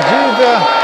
Diga.